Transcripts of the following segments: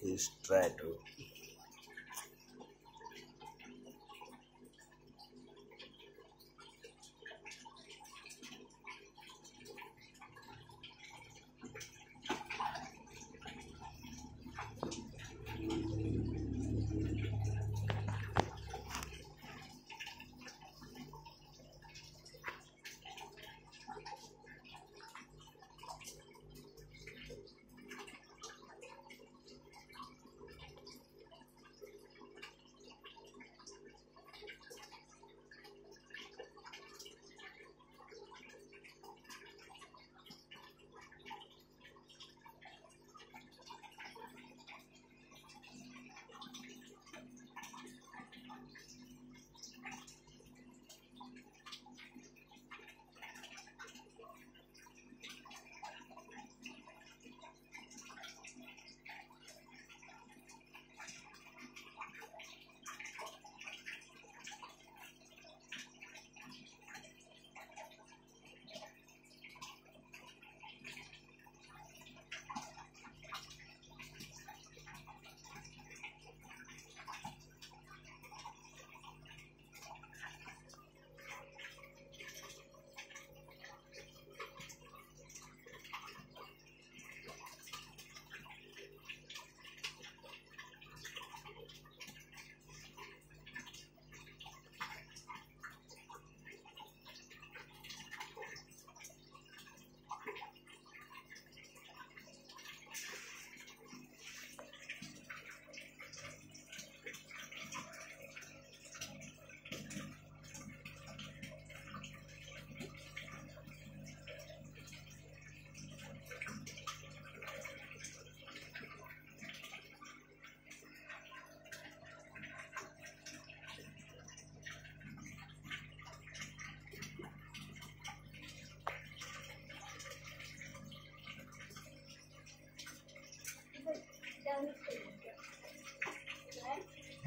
Please try to.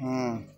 嗯。